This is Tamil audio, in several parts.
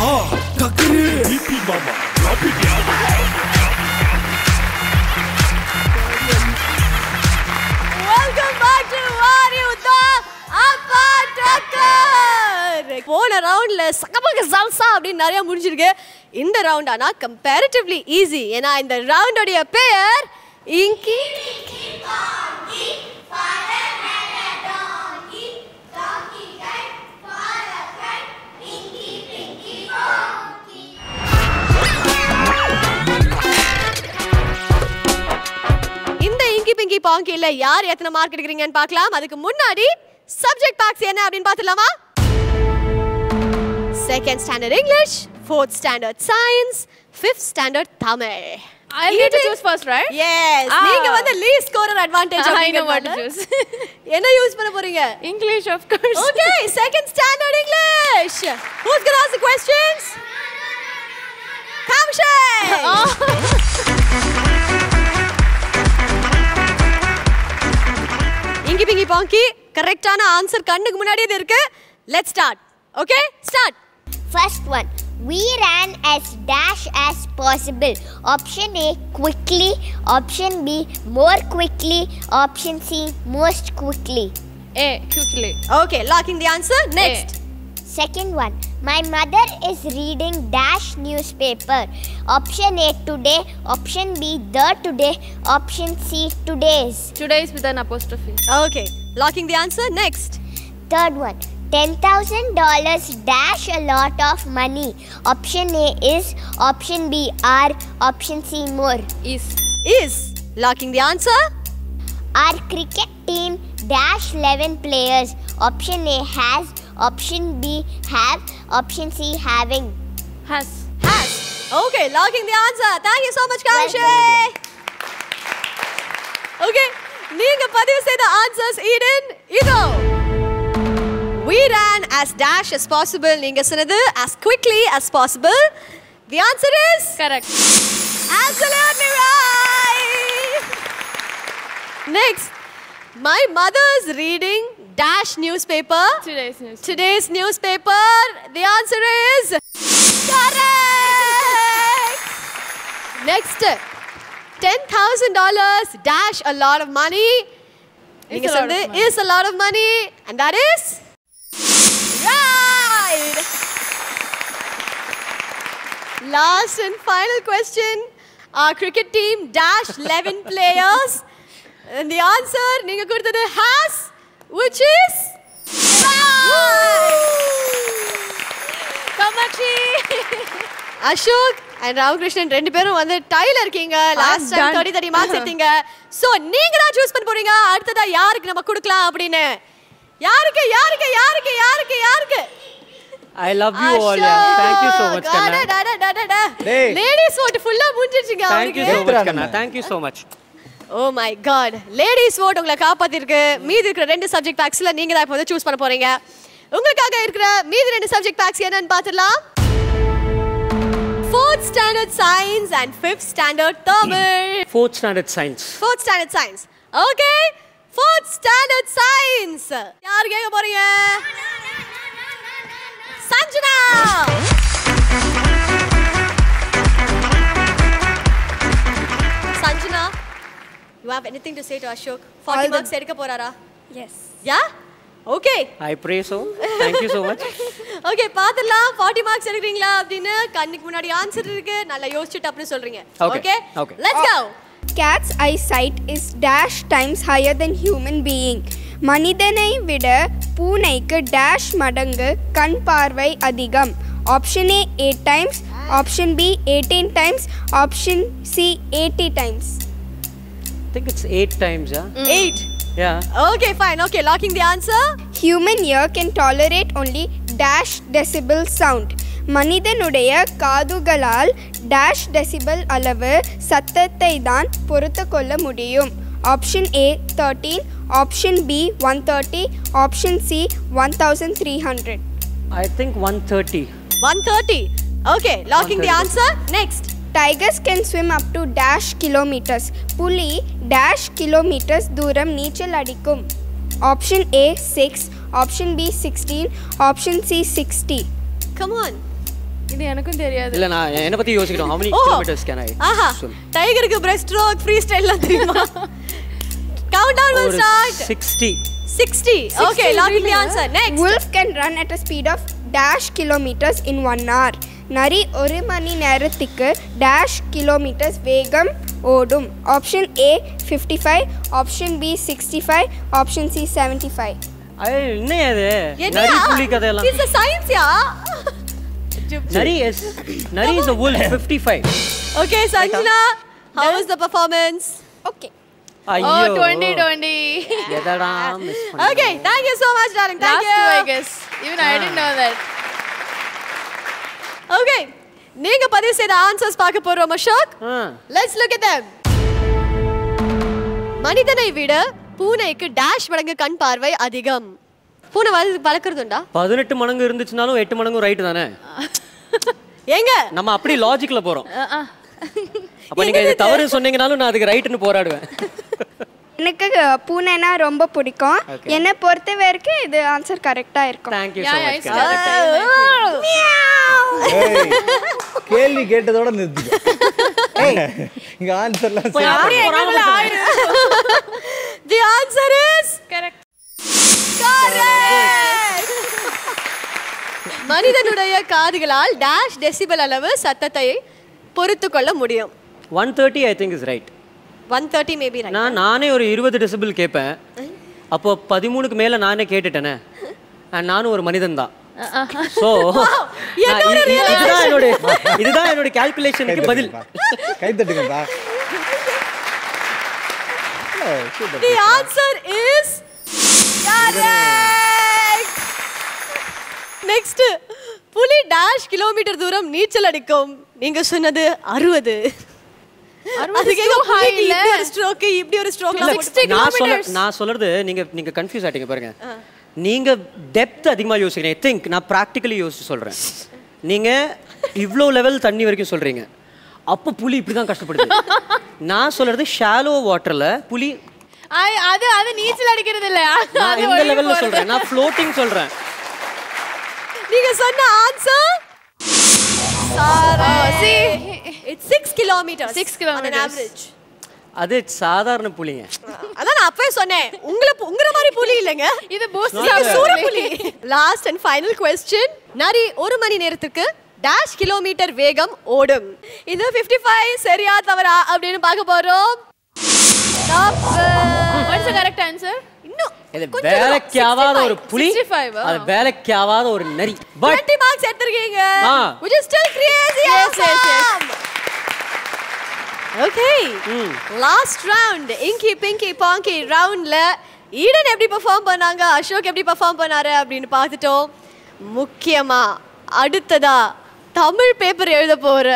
யா டக்கரு மாமா drop it, அப்பா டக்கர் போன ரவுண்ட்ல சல்சா அப்படின்னு நிறைய முடிஞ்சிருக்கு இந்த ரவுண்ட் ஆனா கம்பேரிட்டிவ்லி ஈஸி ஏன்னா இந்த ரவுண்டோடைய பெயர் இங்கி இங்கி பிங்கி பாங்கில யார் எத்தனை மார்க் எடுக்கிறீங்கன்னு பார்க்கலாம். அதுக்கு முன்னாடி சப்ஜெக்ட் பேக்ஸ் என்ன அப்படின்னு பார்த்துலாமா second standard English fourth standard science fifth standard Tamil I'll get to choose first, right? Yes Ah. நீங்க வந்து scorer advantage I know what to choose. என்ன யூஸ் பண்ண போறீங்க? English, of course. Okay second standard English who's going to ask the questions? Kamshay. இங்கி பிங்கி பாங்கி கரெக்டான ஆன்சர் கண்ணுக்கு முன்னாடியே இது இருக்கு let's start okay start First one. We ran as dash as possible. Option A quickly. Option B more quickly. Option C most quickly. A, quickly. Okay locking the answer next Second one. My mother is reading dash newspaper. Option A today, option B the today, option C today's. Today's with an apostrophe. Okay, locking the answer next. Third one. $10,000 dash a lot of money. Option A is, option B are, option C more. Is. Is. Locking the answer. Our cricket team dash 11 players. Option A has, option B have, option C having. Has. has okay locking the answer thank you so much காஷே okay நீங்க பதிவு செய்த ஆன்சர்ஸ் ஈடன் இதோ we ran as dash as possible நீங்க சொன்னது as quickly as possible the answer is Correct. absolutely right next my mother's reading dash newspaper. Today's newspaper. Today's newspaper. The answer is correct. Next, ten thousand dollars dash a lot of money. Is a, lot of money. is a lot of money, and that is right. Last and final question. Our cricket team dash 11 players. And the answer, Ninga has which is Kamakshi. Ashok and Ramakrishnan ரெண்டு பேரும் வந்து டைல இருக்கீங்க last time. Thirty thirty marks எடுத்தீங்க சோ நீங்க தான் சூஸ் பண்ண போறீங்க அடுத்ததா யாருக்கு நம்ம கொடுக்கலாம் அப்படின்னு யாருக்கு யாருக்கு யாருக்கு யாருக்கு யாருக்கு I love you all. Yeah. Thank you so much, Kanna. Hey. Ladies vote ஃபுல்லா முடிஞ்சிருச்சுங்க Thank you so அவருக்கு much, Kanna. Thank you so much. Oh my god ladies vote உங்களை காப்பாத்திருக்கு. மீதி இருக்கிற ரெண்டு சப்ஜெக்ட் பேக்ஸ்ல நீங்க தான் இப்போ வந்து சூஸ் பண்ண போறீங்க. உங்களுக்காக இருக்கிற மீதி ரெண்டு சப்ஜெக்ட் பேக்ஸ் என்னன்னு பார்த்துடலாம். Fourth standard science and fifth standard Tamil. Fourth standard science. Fourth standard science okay fourth standard science யார் கேட்க போறீங்க? Sanjana! You have anything to say to Ashok 40 marks எடுக்க போறாரா? Yes. Yeah okay I pray so. Thank you so much. Okay பாத்துடலாம் 40 marks எடுக்கிறீங்களா அப்படின்னு கண்ணுக்கு முன்னாடி ஆன்சர் இருக்கு. நல்லா யோசிச்சுட்டு அப்படின்னு சொல்றீங்க. Okay, okay okay. Let's go Cat's eyesight is dash times higher than human being. மனிதனை விட பூனைக்கு டேஷ் மடங்கு கண் பார்வை அதிகம். Option A eight times option B eighteen times option C eighty times I think it's eight times, yeah? 8 Yeah. Okay fine okay locking the answer human ear can tolerate only dash decibel sound மனிதனுடைய காதுகளால் டேஷ் டெசிபிள் அளவு சத்தத்தை தான் பொறுத்து கொள்ள முடியும். Option A thirteen option B one thirty option C one thousand three hundred I think 130. 130 okay locking the 130. Answer next tigers can swim up to dash kilometers புலி டேஷ் கிலோமீட்டர்ஸ் தூரம் நீச்சல் அடிக்கும். Option A six option B sixteen option C sixty come on இது எனக்கும் தெரியாது. இல்ல நான் என்ன பத்தி how many ஓ. kilometers can I ஆஹா. டைகருக்கு பிரஸ்ட் ஸ்ட்ரோக் ஃப்ரீ ஸ்டைல்லாம் தெரியுமா? கவுண்ட் டவுன் will ஒரு start. 60 60 okay locking the answer. Next. Wolf can run at a speed of dash kilometers in one hour. நரி ஒரு மணி நேரத்துக்கு dash kilometers வேகம் ஓடும் option A fifty five option B sixty five option C seventy five ஐய, என்ன அது? நரி புலி கதையெல்லாம் It's a science யா நரி இஸ் நரி is a wolf 55 okay sanjana how was the performance okay oh ஐயோ 20 20 எதடா miss okay thank you so much darling thank last two I you guess even I didn't know that okay நீங்க பதிவு செய்த ஆன்சர்ஸ் பார்க்க போறோம் Ashok. Let's look at them. மனிதனை விட பூனைக்கு டேஷ் மடங்கு கண் பார்வை அதிகம். பூனை வள வளர்க்குறதுண்டா? பதினெட்டு மடங்கு இருந்துச்சுனாலும் எட்டு மடங்கு ரைட் தானே? ஏங்க நம்ம அப்படி லாஜிக்ல போறோம். அப்ப நீங்க இது தவறு சொன்னீங்கனாலும் நான் அதுக்கு ரைட்னு போராடுவேன். எனக்கு பூனைனா ரொம்ப பிடிக்கும். என்னை பொறுத்த வரைக்கும் இது ஆன்சர் கரெக்டாக இருக்கும். கேள்வி கேட்டதோட நிறுத்திக்க. ஏய், இங்க ஆன்சர்லாம் தி ஆன்சர் இஸ் correct. மனிதனுடைய காதுகளால் டேஷ் டெசிபல் அளவு சத்தத்தை பொறுத்து கொள்ள முடியும் 130 I think is right one thirty maybe நான் நானே ஒரு இருபது டெசிபிள் கேட்பேன். அப்போ பதிமூணுக்கு மேல நானே கேட்டுட்டேனே. நானும் ஒரு மனிதன் தான் ஸோ இதுதான் என்னோட இதுதான் என்னோட கால்குலேஷனுக்கு பதில். கை தட்டுங்கப்பா the answer is correct next புலி டேஷ் கிலோமீட்டர் தூரம் நீச்சல் அடிக்கும். நீங்க சொன்னது அறுபது. நான் சொல்றது நீங்க நீங்க கன்ஃபியூஸ் ஆயிட்டீங்க பாருங்க. நீங்க டெப்த் அதிகமா யோசிக்கிறீங்க. ஐ திங்க் நான் ப்ராக்டிக்கலி யோசிச்சு சொல்றேன். நீங்க இவ்வளோ லெவல் தண்ணி வரைக்கும் சொல்றீங்க. அப்போ புலி இப்படி தான் கஷ்டப்படுது. நான் சொல்றது ஷாலோ வாட்டர்ல புலி I அது அது நீச்சல் அடிக்கிறது இல்ல. நான் இந்த லெவல்ல. சொல்றேன்? நான் ஃப்ளோட்டிங் சொல்றேன். நீங்க சொன்ன answer see. It's 6 kilometer. Average அது சாதாரண புலிங்க அதான் நான் அப்பவே சொன்னேன் உங்களை உங்கள மாதிரி புலி இல்லைங்க இது சூர புலி. லாஸ்ட் அண்ட் ஃபைனல் கொஸ்டின் நரி ஒரு மணி நேரத்துக்கு டேஷ் கிலோமீட்டர் வேகம் ஓடும் இது 55 சரியா தவறா அப்படின்னு பார்க்க போறோம் correct answer? இன்னும் இது கொஞ்சம் தூரம். வேலைக்கு ஆகாத ஒரு புலி 65 -ஆ? அது வேலைக்கு ஆகாத ஒரு நரி பட் 20 மார்க்ஸ் எடுத்திருக்கீங்க ஆ. which is still crazy Yes, yes, yes. Okay. Last round inky pinky ponky ரவுண்ட்ல ஈடன் எப்படி பெர்ஃபார்ம் பண்ணாங்க? அசோக் எப்படி பெர்ஃபார்ம் பண்ணாரு அப்படின்னு பார்த்துட்டோம். முக்கியமா அடுத்ததா தமிழ் பேப்பர் எழுத போற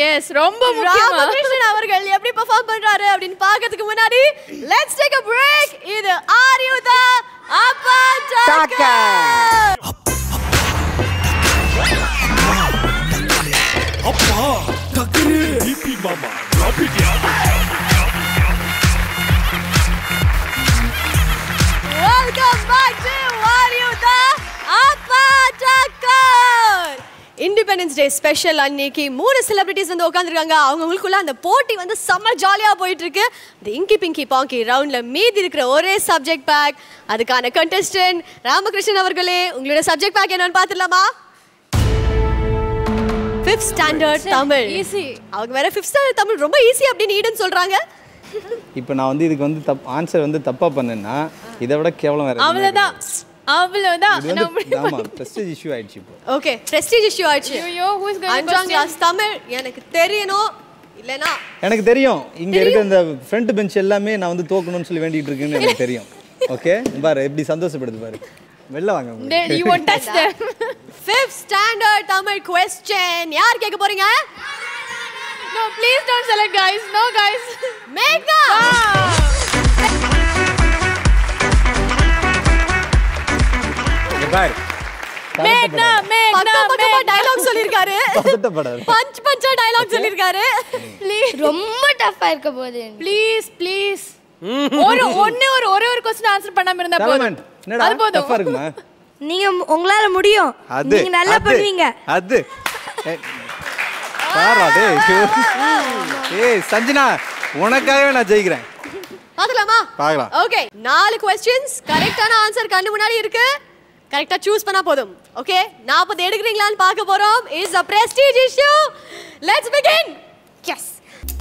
Yes, ரொம்ப முக்கியமா. ராமகிருஷ்ணன் அவர்கள் எப்படி பெர்ஃபார்ம் பண்றாரு அப்படின்னு பார்க்கிறதுக்கு முன்னாடி லெட்ஸ் டேக் a break. இது ஆர் யூ த அப்பா டாக்கர் ஸ்பெஷல் அன்னைக்கு மூணு செலிபிரிட்டிஸ் வந்து உட்காந்துருக்காங்க அவங்களுக்குள்ள அந்த போட்டி வந்து செம்ம ஜாலியாக போயிட்டு இருக்கு இந்த இங்கி பிங்கி பாங்கி ரவுண்ட்ல மீதி இருக்கிற ஒரே சப்ஜெக்ட் பேக் அதுக்கான கண்டெஸ்டன்ட் ராமகிருஷ்ணன் அவர்களே உங்களோட சப்ஜெக்ட் பேக் என்னன்னு பார்த்துடலாமா? Fifth standard Tamil. Easy. அவங்க வேற ஃபிஃப்த் ஸ்டாண்டர்ட் தமிழ் ரொம்ப ஈஸி அப்படின்னு ஈடன் சொல்றாங்க. இப்போ நான் வந்து இதுக்கு வந்து தப் ஆன்சர் வந்து தப்பா பண்ணேன்னா இதை விட கேவலம் வேற எதுவுமே அவ்வளவுதான். ஆமா பிரஸ்டீஜ் இஷ்யூ ஆயிடுச்சு ஓகே பிரஸ்டீஜ் இஷ்யூ ஆயிடுச்சு. ஐயோ அஞ்சாம்? கிளாஸ் தமிழ் எனக்கு தெரியணும். இல்லனா எனக்கு தெரியும். இங்க இருக்க இந்த ஃப்ரண்ட் பெஞ்ச் எல்லாமே நான் வந்து தோக்கணும்னு சொல்லி வேண்டிட்டு இருக்கேன்னு எனக்கு தெரியும். ஓகே பாரு எப்படி சந்தோஷப்படுது பாரு. வெளில வாங்க you won't touch them. Fifth standard Tamil question யார் கேட்க போறீங்க? No, please don't select guys. No, guys. மேக்னா இங்க பாரு. பக்கம் பக்கமா Meghna. டயலாக் சொல்லிருக்காரு பஞ்ச் பஞ்சா டயலாக் சொல்லிருக்காரு ரொம்ப டஃப்பாக இருக்க போகுது. Please, please. ஒரு ஒண்ணே ஒரு ஒரே ஒரு கொஸ்டின் ஆன்சர் பண்ணாம இருந்தா போதும். அது போதும். டஃப்பா இருக்குமா? நீங்க உங்களால முடியும். அது நீங்க நல்லா பண்ணுவீங்க. அது. பாரா டேய். ஏய் சஞ்சனா உனக்காகவே நான் ஜெயிக்கிறேன். பாத்துக்கலாமா பார்க்கலாம். ஓகே நாலு கொஸ்டின்ஸ் கரெக்டான ஆன்சர் கண்ணு முன்னாடி இருக்கு. கரெக்டா சூஸ் பண்ணா போதும். ஓகே நாற்பது எடுக்கிறீங்களான்னு பார்க்க போறோம். Is a prestige issue let's begin yes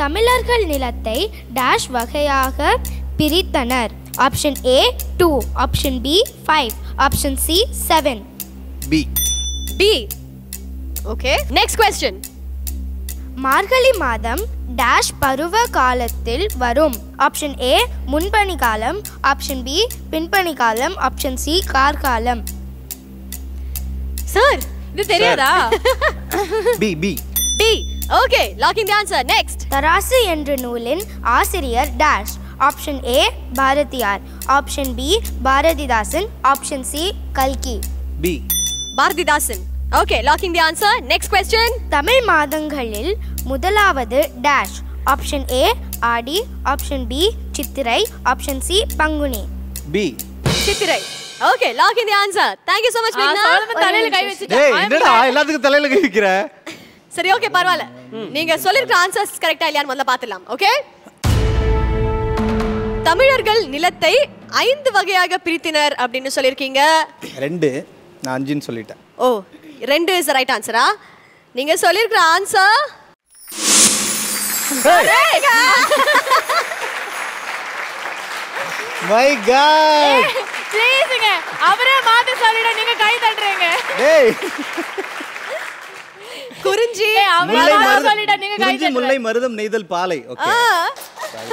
தமிழர்கள் நிலத்தை டேஷ் வகையாக பிரித்தனர். Option A two option B five option C seven B B okay next question மார்கழி மாதம் டேஷ் பருவ காலத்தில் வரும். ஆப்ஷன் ஏ முன்பனி காலம். ஆப்ஷன் பி பின்பனி காலம். Option C கார்காலம். சார் இது தெரியாதா? B B B okay locking the answer next தராசு என்ற நூலின் ஆசிரியர் dash option A Bharathiyar. Option B Bharathidasan. Option C கல்கி. B Bharathidasan. Okay locking the answer next question Tamil மாதங்களில் முதலாவது dash option A Aadi. Option B Chithirai. Option C Panguni. B Chithirai. Okay locking the answer thank you so much ஆ, மேக்னா சோழமன் தலையில கை டேய் வச்சுட்டேன் என்னடா எல்லாத்துக்கும் தலையில கை வைக்கிற? சரி ஓகே பரவாயில்ல. நீங்க சொல்லிருக்கிற ஆன்சர்ஸ் கரெக்டா இல்லையான்னு முதல்ல பார்த்துலாம் ஓகே தமிழர்கள் நிலத்தை ஐந்து வகையாக பிரித்தினர் அப்படின்னு சொல்லியிருக்கீங்க. ரெண்டு. நான் அஞ்சுன்னு சொல்லிட்டேன். ஓ ரெண்டு இஸ் ரைட் ஆன்சரா நீங்க சொல்லிருக்கிற ஆன்சர் மை காட் ப்ளீஸுங்க அவரே மாத்தி சொல்லிட நீங்க கை தட்டுறீங்க. டேய். குறிஞ்சி அவரே மாத்தி மருதம். சொல்லிட நீங்க கை தட்டுறீங்க முல்லை மருதம் நெய்தல் பாலை. ஓகே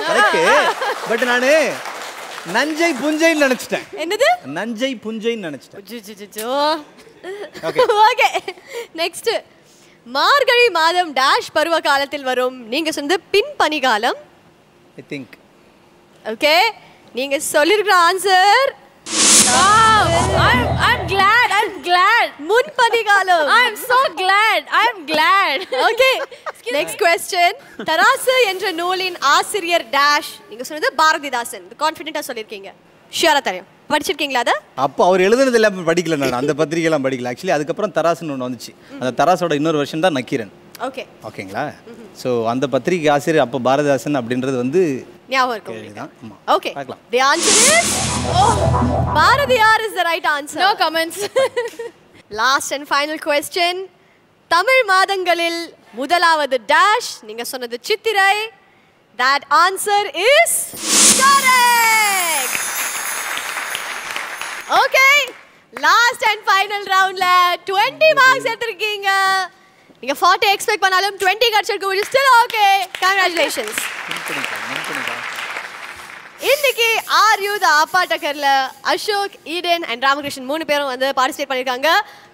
கரெக்ட் பட் நானு நஞ்சை புஞ்சைன்னு நினைச்சிட்டேன். என்னது? நஞ்சை புஞ்சைன்னு நினைச்சிட்டேன். ஓகே நெக்ஸ்ட் மார்கழி மாதம் டேஷ் பருவ காலத்தில் வரும். நீங்க சொன்னது பின் பனிகாலம். ஐ திங்க் ஓகே நீங்க சொல்லிருக்கிற answer I'm I'm glad. I'm glad. முன் பனிகாலம் I'm so glad. I'm glad. Okay next question தராசு என்ற நூலின் ஆசிரியர் டேஷ் நீங்க சொன்னது பாரதிதாசன். கான்ஃபிடென்ட்டா சொல்லிருக்கீங்க ஷியரா தெரியும். படிச்சிருக்கீங்களா அதை? அப்போ அவர் எழுதுனது எல்லாம் படிக்கல நான். அந்த பத்திரிகைலாம் படிக்கல. ஆக்சுவலி அதுக்கப்புறம் தராசுன்னு ஒன்று வந்துச்சு. அந்த தராசோட இன்னொரு வருஷம் தான் நக்கீரன். ஓகே ஓகேங்களா? ஸோ அந்த பத்திரிகை ஆசிரியர் அப்போ பாரதிதாசன் அப்படின்றது வந்து ஞாபகம் இருக்கும் ஓகே பார்க்கலாம். The answer is Bharathiyar is the right answer No comments. Last and final question Tamil மாதங்களில் முதலாவது டேஷ் நீங்க சொன்னது Chithirai. That answer is correct okay last and final ரவுண்ட்ல 20 மார்க்ஸ் எடுத்திருக்கீங்க. நீங்கள் ஃபார்ட்டி எக்ஸ்பெக்ட் பண்ணாலும் 20 கிடைச்சிருக்கு which ஸ்டில் ஓகே கங்க்ராச்சுலேஷன்ஸ் இன்னைக்கு ஆர் யூ த ஆப்பாட்டக்கர்ல அசோக் ஈடன் அண்ட் ராமகிருஷ்ணன் மூணு பேரும் வந்து பார்ட்டிசிபேட் பண்ணியிருக்காங்க.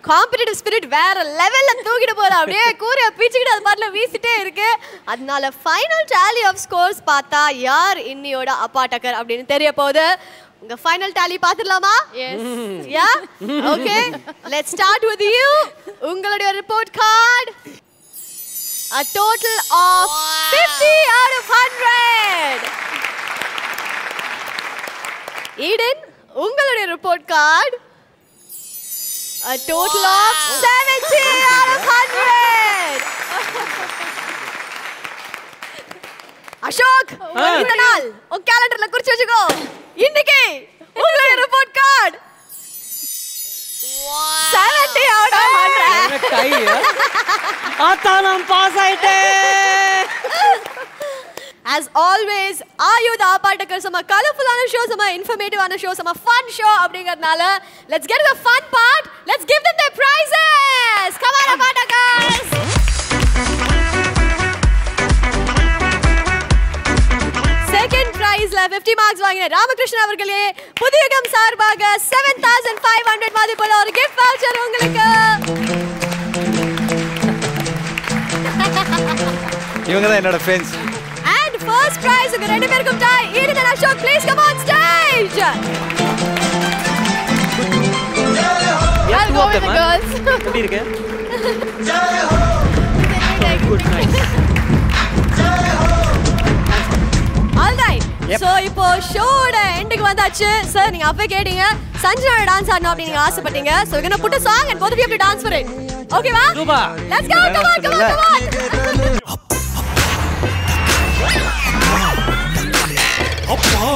காம்படிட்டிவ் ஸ்பிரிட் வேற லெவல்ல தூக்கிட்டு போகுது. அப்படியே கூரைய பிச்சுக்கிட்டு அது மாதிரிலாம் வீசிட்டே இருக்கு. அதனால ஃபைனல் டேலி ஆஃப் ஸ்கோர்ஸ் பார்த்தா யார் இன்னியோட அப்பாட்டக்கர் அப்படின்னு தெரிய போகுது. உங்க final tally பாத்துடலாமா. Yeah okay let's start with you உங்களுடைய report card a total of 50 out of 100 Eden உங்களுடைய report card a total of 70 out of 100 Ashok இந்த நாள். உன் கேலண்டர்ல குறிச்சு வச்சுக்கோ. இன்னைக்கு உங்களுடைய ரிப்போர்ட் கார்டு 70 out of 100 கை ஆத்தா நான் பாஸ் ஆயிட்டேன் As always, are you the Apatakar? Some colorful show, some informative show, some fun show. அப்படிங்கறதுனால let's get to the fun part. Let's give them their prizes. Come on, Apatakars. பிரைஸ்ல 50 மார்க்ஸ் வாங்கின ராமகிருஷ்ணன் அவர்களே புதியகம் சார்பாக 7500 மதிப்புள்ள ஒரு கிஃப்ட் வவுச்சர் உங்களுக்கு. இவங்க தான் என்னோட ஃப்ரெண்ட்ஸ் And first prize உங்க ரெண்டு பேருக்கும் tie Eden and Ashok I'll go with the girls. எப்படி இருக்கு? All right சோ இப்போ ஷோட எண்டுக்கு வந்தாச்சு. சார் நீங்க அப்பவே கேட்டீங்க. சஞ்சனாவோட டான்ஸ் ஆடணும் அப்படி நீங்க ஆசைப்பட்டீங்க. So we're going to put a song and both of ஓகேவா super let's go come on come on come on அப்பா